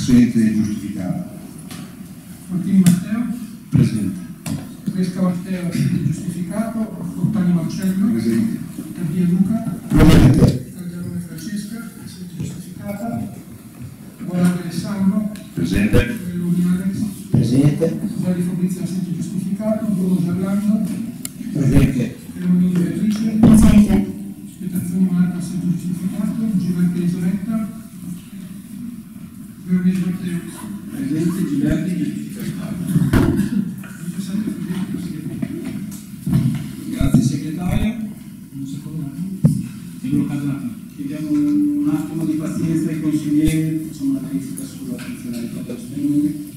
assente e giustificata. Fortini Matteo, Presente. Vesca Matteo, assente giustificato, Fontani Marcello, Presente. Taddia Luca, Presente. Calderone Francesca, assente giustificata, Guarda Alessandro, Presente. Belluni Alex, Presente. Gianni Fabrizio assente giustificato, Bruno Gerlando, Presente. Leonini Beatrice, Presente. Spietanzoni Marco assente giustificato, Giovanni Isoletta, 17 Federico Presidente. Grazie segretario. Un secondo Casati. Chiediamo un attimo di pazienza ai consiglieri, facciamo una critica sulla funzionalità dello streaming.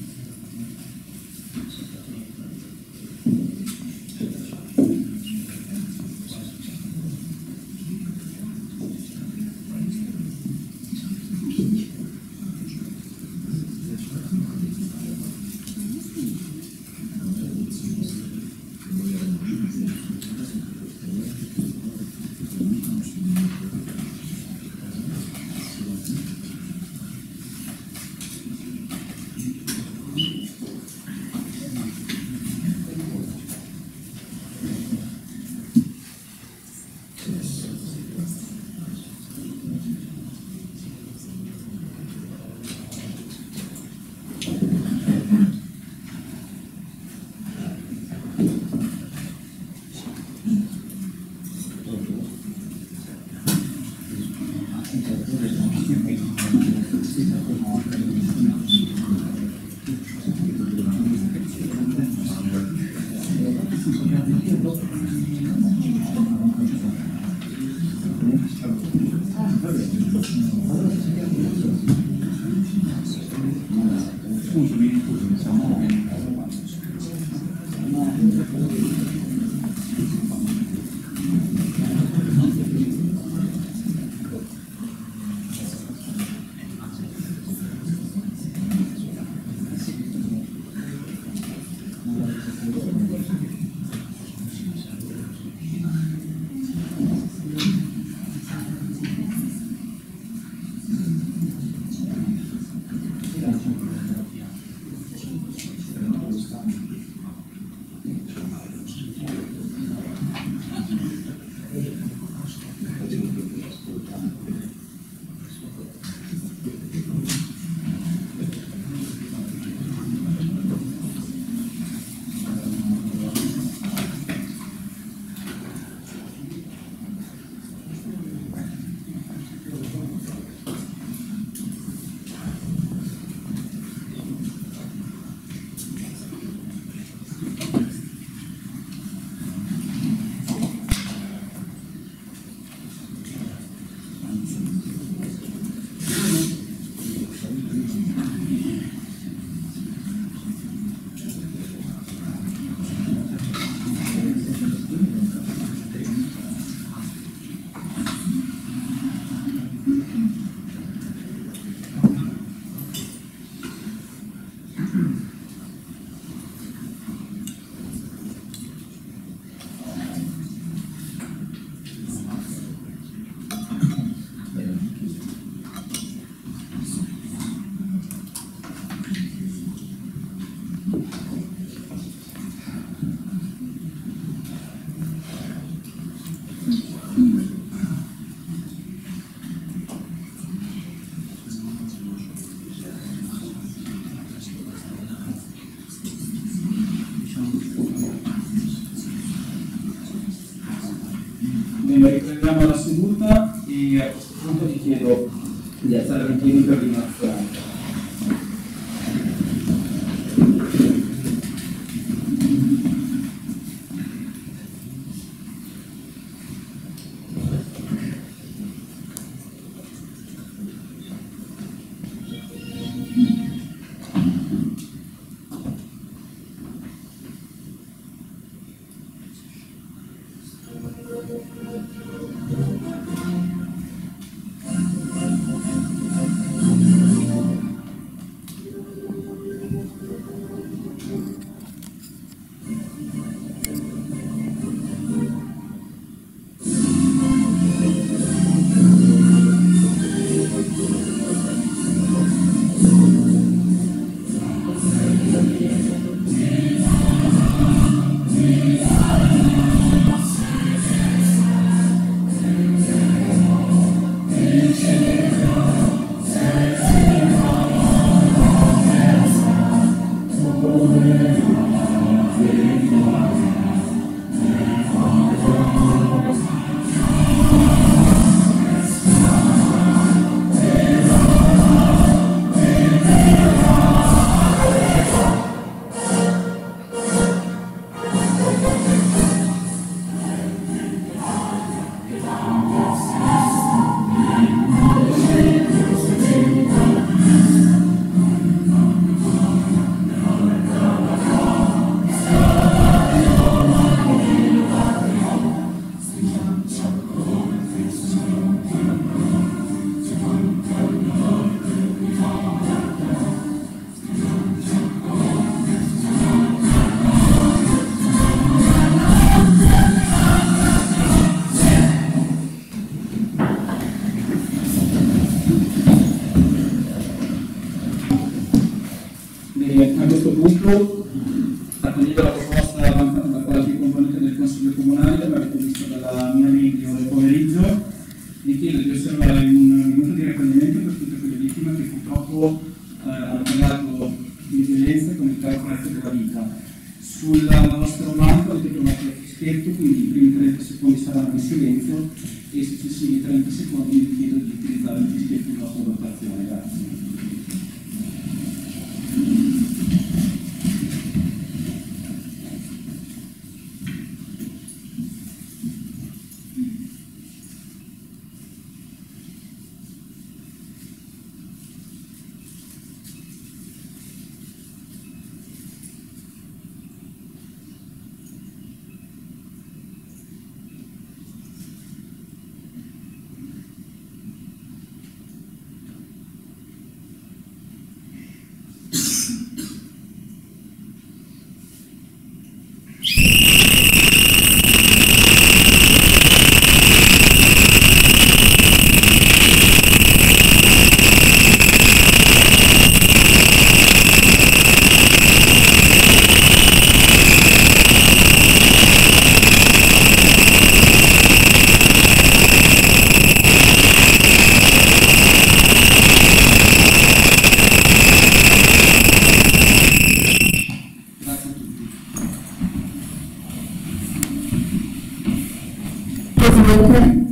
Bene, Consiglio Comunale, che avete visto dalla mia video del pomeriggio, vi chiedo di osservare un minuto di raccoglimento per tutte quelle vittime che purtroppo eh, hanno pagato di violenza con il caro prezzo della vita. Sul vostro banco avete trovato il fischietto, quindi i primi 30 secondi saranno in silenzio e i successivi 30 secondi vi chiedo di utilizzare il fischietto in vostra votazione. Grazie. Grazie a tutti.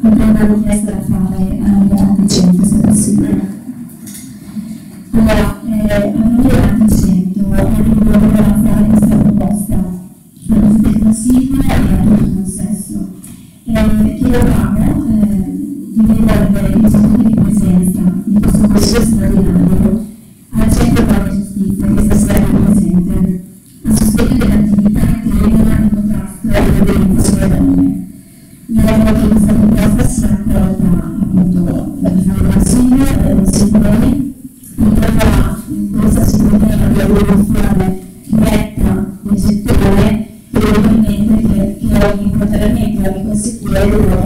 Avrei una richiesta da fare agli anticentro, se possibile. Allora, eh, remember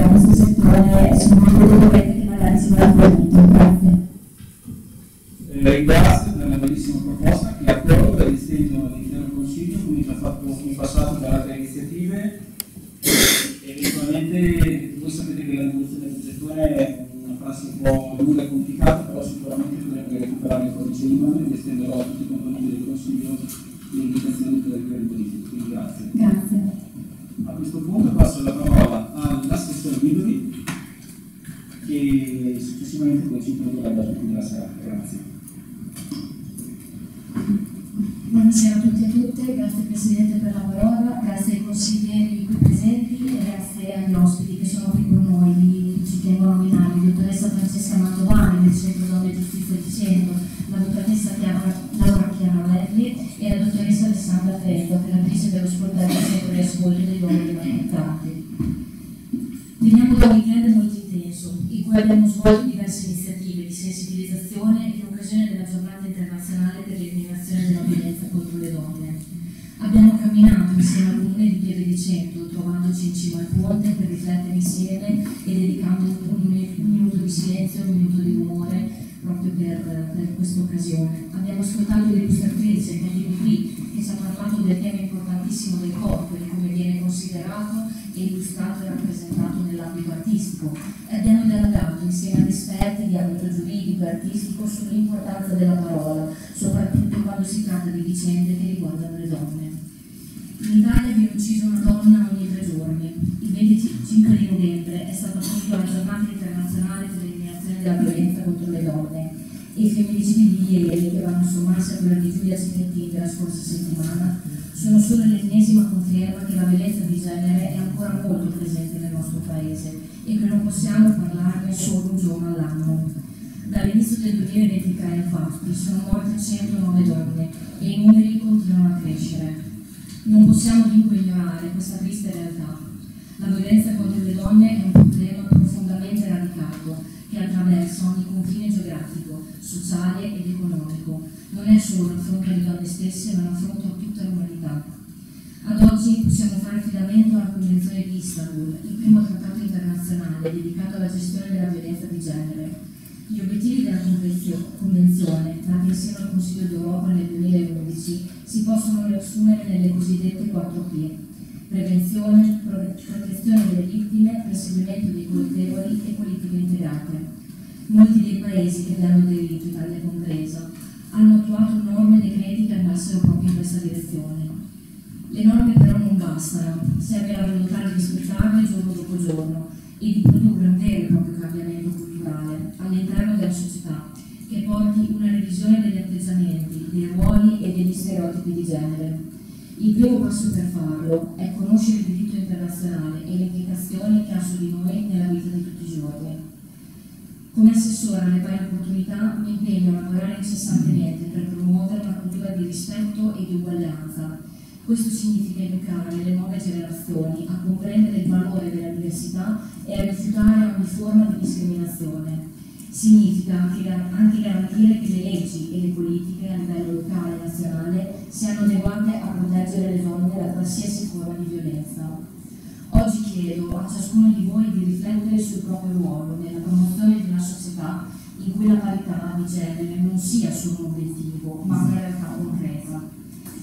che successivamente poi ci introdurrà da tutti della serata. Grazie. Buonasera a tutti e a tutte, grazie Presidente per la parola, grazie ai consiglieri qui presenti e grazie agli ospiti che sono qui con noi, Li- ci tengo a nominare, la dottoressa Francesca Mantovani del Centro Donne Giustizia e Dicendo, la dottoressa Chiara- Laura Chiaravelli e la dottoressa Alessandra Freddo, creatrice dello sportello Centro di Ascolto dei Donne Maltrattate. Veniamo da un weekend molto intenso, in cui abbiamo svolto diverse iniziative di sensibilizzazione in occasione della giornata internazionale per l'eliminazione della violenza contro le donne. Abbiamo camminato insieme al comune di Pieve di Cento, trovandoci in cima al ponte per riflettere insieme e dedicando un, minuto di silenzio e un minuto di rumore proprio per, per questa occasione. Abbiamo ascoltato l'illustratrice che viene qui, che ci ha parlato del tema importantissimo del corpo di come viene considerato illustrato e rappresentato nell'ambito artistico. Abbiamo dialogato insieme ad esperti di ambito giuridico e artistico sull'importanza della parola, soprattutto quando si tratta di vicende che riguardano le donne. In Italia viene uccisa una donna ogni tre giorni. Il 25 di novembre è stata appunto la giornata internazionale per l'eliminazione della violenza i femminicidi di ieri, che vanno sommarsi a quella di Giulia Cecchettin della scorsa settimana, sono solo l'ennesima conferma che la violenza di genere è ancora molto presente nel nostro paese e che non possiamo parlarne solo un giorno all'anno. Dall'inizio del 2023 infatti sono morte 109 donne e i numeri continuano a crescere. Non possiamo dunque ignorare questa triste realtà. La violenza contro le donne è un problema profondamente radicato che attraversa ogni confine geografico, sociale ed economico. Non è solo un affronto alle donne stesse, ma un affronto a tutta l'umanità. Ad oggi possiamo fare affidamento alla Convenzione di Istanbul, il primo trattato internazionale dedicato alla gestione della violenza di genere. Gli obiettivi della convenzio- Convenzione, nati insieme al Consiglio d'Europa nel 2011, possono riassumere nelle cosiddette 4P, prevenzione, protezione delle vittime, perseguimento dei colpevoli e politiche integrate. Molti dei paesi che vi hanno aderito, Italia compresa, hanno attuato norme e decreti che andassero proprio in questa direzione. Le norme però non bastano, serve la volontà di rispettarle giorno dopo giorno e di produrre un vero e proprio cambiamento culturale all'interno della società che porti una revisione degli atteggiamenti, dei ruoli e degli stereotipi di genere. Il primo passo per farlo è conoscere il diritto internazionale e le implicazioni che ha su di noi nella vita di tutti i giorni. Come assessore alle pari opportunità mi impegno a lavorare incessantemente per promuovere una cultura di rispetto e di uguaglianza. Questo significa educare le nuove generazioni a comprendere il valore della diversità e a rifiutare ogni forma di discriminazione. Significa anche, garantire che le leggi e le politiche a livello locale e nazionale siano adeguate a proteggere le donne da qualsiasi forma di violenza. Oggi chiedo a ciascuno di voi di riflettere sul proprio ruolo nella promozione di una società in cui la parità di genere non sia solo un obiettivo, ma una realtà concreta.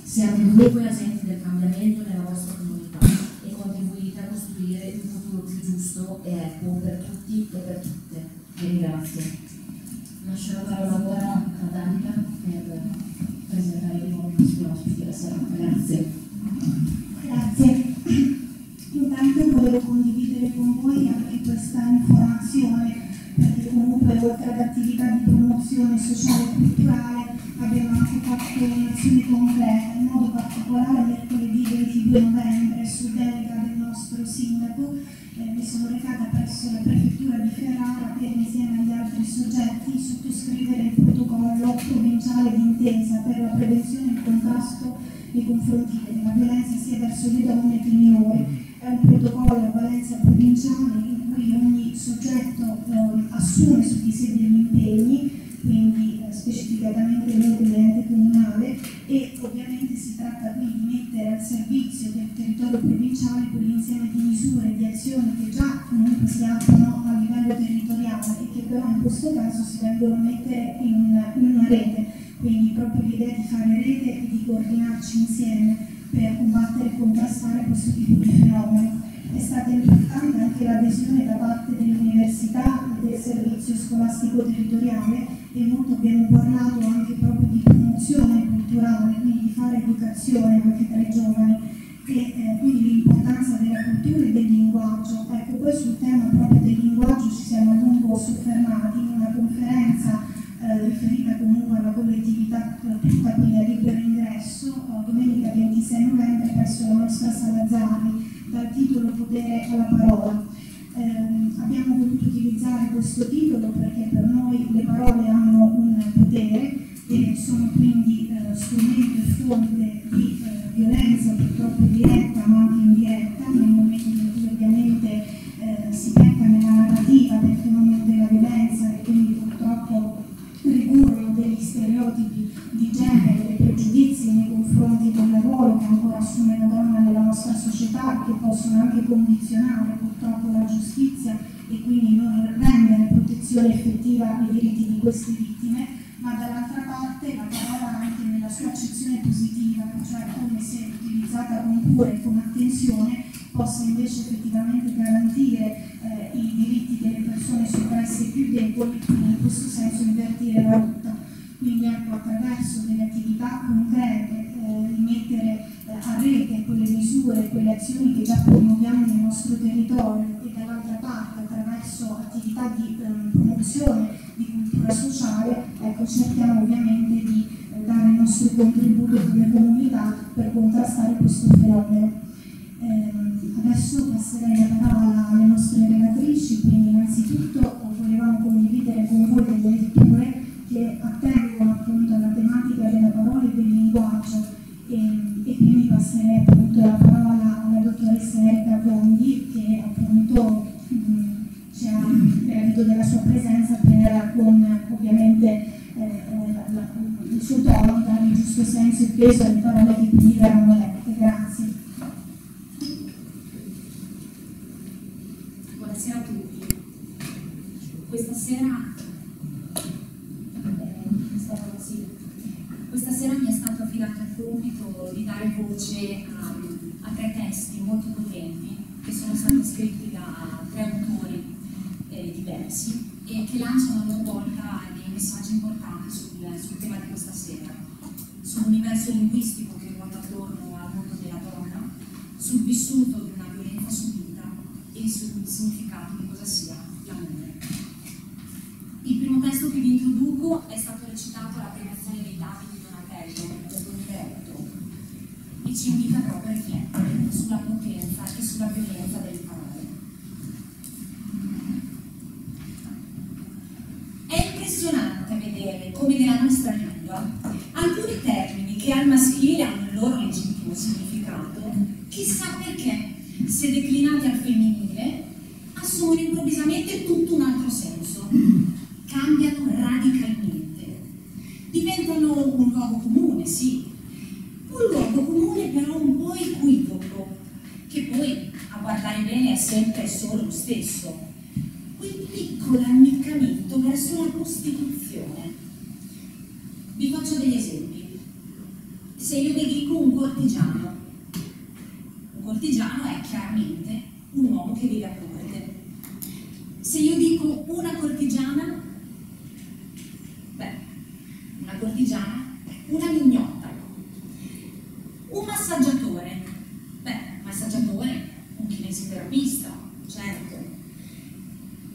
Siate dunque agenti del cambiamento nella vostra comunità e contribuite a costruire un futuro più giusto e equo per tutti e per tutte. Vi ringrazio. Lascio la parola ora a Danica per presentare i nuovi nostri ospiti della serata. Grazie. Grazie. Intanto volevo condividere con voi anche questa informazione, perché comunque oltre ad attività di promozione sociale e culturale abbiamo anche fatto un'azione concreta, in modo particolare mercoledì 22 novembre su delega del nostro sindaco eh, mi sono recata presso la prefettura Ferrara per insieme agli altri soggetti sottoscrivere il protocollo provinciale d'intesa per la prevenzione e il contrasto nei confronti della violenza sia verso le donne che i minori. È un protocollo a valenza provinciale in cui ogni soggetto eh, assume su di sé degli impegni, quindi eh, specificatamente l'ente comunale e ovviamente si tratta qui di mettere al servizio del territorio provinciale quell'insieme di misure, di azioni che già comunque si attuano a livello territoriale e che però in questo caso si vengono a mettere in una, in una rete, quindi proprio l'idea di fare rete e di coordinarci insieme per combattere e contrastare questo tipo di fenomeno. È stata importante anche l'adesione da parte dell'università e del servizio scolastico territoriale e molto abbiamo parlato anche proprio di promozione culturale, quindi di fare educazione anche tra i giovani e eh, quindi l'importanza della cultura e del linguaggio. Ecco, poi sul tema proprio del linguaggio ci siamo a lungo soffermati in una conferenza eh, riferita comunque alla collettività tutta, quindi a libero ingresso, eh, domenica 26 novembre presso la nostra sala Zari, dal titolo Potere alla parola. Eh, abbiamo voluto utilizzare questo titolo perché per noi le parole hanno potere e sono quindi eh, strumento e fonte di eh, violenza purtroppo diretta ma anche indiretta nel momento in cui ovviamente eh, si pecca nella narrativa del fenomeno della violenza e quindi purtroppo ricurrono degli stereotipi di genere, dei pregiudizi nei confronti del ruolo che ancora assume la donna nella nostra società, che possono anche condizionare purtroppo la giustizia e quindi non rendere protezione effettiva ai diritti di queste vittime, ma dall'altra parte la parola anche nella sua accezione positiva, cioè come se utilizzata con cura e con attenzione possa invece effettivamente garantire eh, i diritti delle persone soppresse più deboli, quindi in questo senso invertire la rotta. Quindi ecco, attraverso delle attività concrete, eh, rimettere eh, a rete quelle misure, quelle azioni che già promuoviamo nel nostro territorio e dall'altra parte attraverso attività di ehm, promozione cultura sociale, ecco, cerchiamo ovviamente di eh, dare il nostro contributo come comunità per contrastare questo fenomeno. Ehm, adesso passerei la parola alle nostre relatrici, quindi innanzitutto volevamo condividere con voi delle letture che attengono appunto voce a, a tre testi molto potenti che sono stati scritti da tre autori eh, diversi e che lanciano a loro volta dei messaggi importanti sul, sul tema di questa sera, sull'universo linguistico che ruota attorno al mondo della donna, sul vissuto di una violenza subita e sul significato di cosa sia l'amore. Il primo testo che vi introduco è stato recitato alla premiazione dei dati di Donatello del 2008 e ci invita proprio a riflettere sulla potenza e sulla violenza delle parole. È impressionante vedere come nella nostra lingua alcuni termini che al maschile hanno il loro legittimo significato, chissà perché, se declinati al femminile, assumono improvvisamente tutto un altro senso, cambiano radicalmente, diventano un luogo comune, sì, un luogo comune però un po' equivoco, che poi a guardare bene è sempre solo lo stesso, quel piccolo ammiccamento verso la Costituzione. Vi faccio degli esempi. Se io vi dico un cortigiano, un cortigiano è chiaramente un uomo che vive a corte. Se io dico una cortigiana, beh, una cortigiana, una mignotta. Un massaggiatore, beh, un massaggiatore, un kinesioterapista, certo.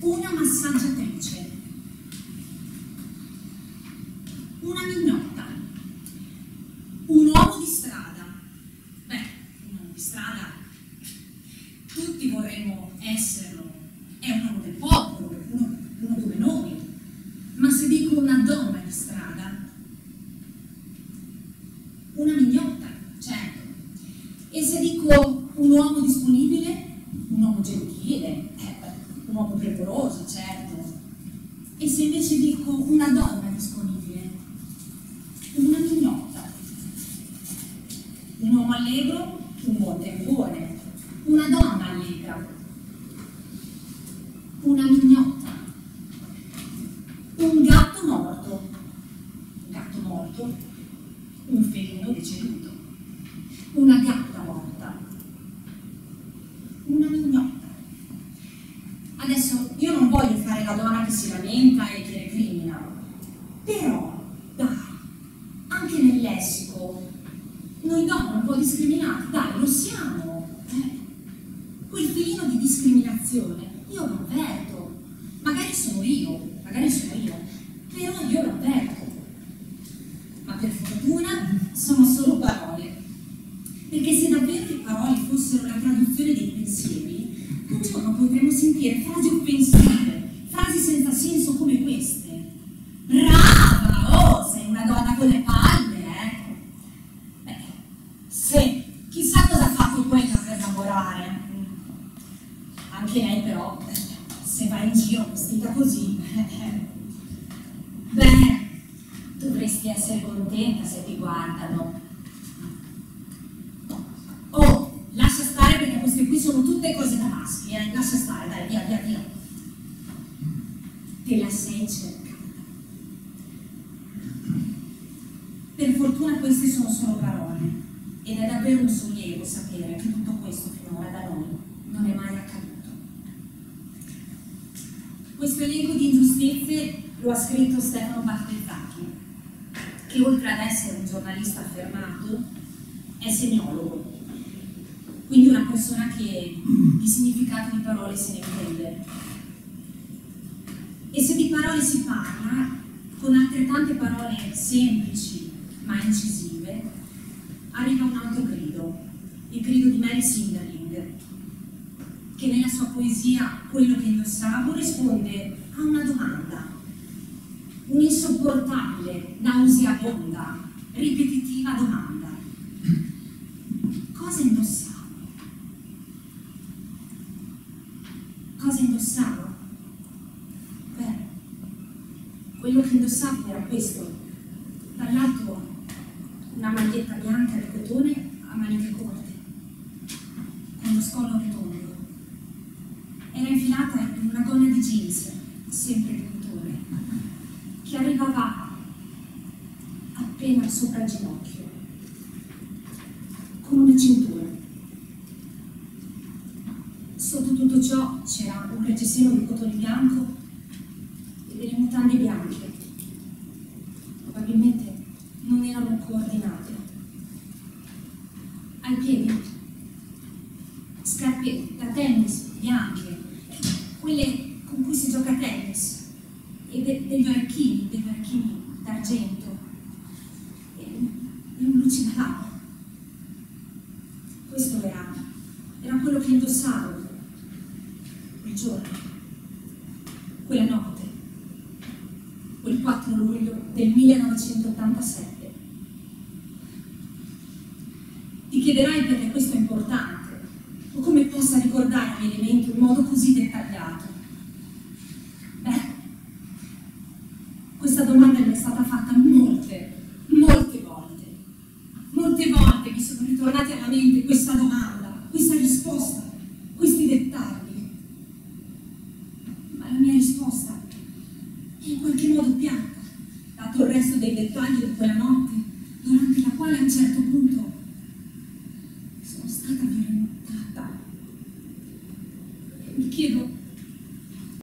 Una massaggiatrice, una mignotta, un uomo di strada. Beh, un uomo di strada, tutti vorremmo esserlo, è un uomo del popolo, uno, uno come noi. Ma se dico una donna di strada, una mignotta, certo. E se dico un uomo disponibile, un uomo gentile, eh, un premuroso, certo. E se invece dico una donna disponibile, una mignotta, un uomo allegro, un buon tempone, una donna allegra, una mignotta, un gatto morto, un gatto morto, un felino deceduto, una gatta morta, una mignotta. Adesso io non voglio fare la donna che si lamenta e che recrimina, però, dai, anche nel lessico, noi donne un po' discriminate, dai, lo siamo. eh. Quel filino di discriminazione io lo avverto, magari sono io, magari sono io, però io lo avverto. Ma per fortuna sono solo parole, perché se davvero le parole fossero la traduzione dei pensieri, un giorno potremmo sentire frasi offensive, frasi senza senso come queste. Brava, oh, sei una donna con le palle, eh? Beh, se, chissà cosa ha fatto quella per lavorare. Anche lei però, se va in giro vestita così, beh, dovresti essere contenta se ti guardano. Oh, lascia stare perché queste qui sono tutte cose da maschi, eh? Lascia stare, dai, via, via, via. Te la sei cercata. Per fortuna queste sono solo parole ed è davvero un sollievo sapere che tutto questo finora da noi non è mai accaduto. Questo elenco di ingiustizie lo ha scritto Stefano Bartezzacchi, che oltre ad essere un giornalista affermato è semiologo, quindi una persona che di significato di parole se ne intende. E se di parole si parla, con altrettante parole semplici ma incisive, arriva un altro grido, il grido di Mary Sinderling, che nella sua poesia Quello che indossavo risponde a una domanda, un'insopportabile, nauseabonda, ripetitiva domanda. appena sopra il ginocchio, con una cintura. Sotto tutto ciò c'era un reggiseno di cotone bianco e delle mutande bianche quel 4 luglio del 1987. Ti chiederai perché questo è importante o come possa ricordare gli elementi in modo così dettagliato.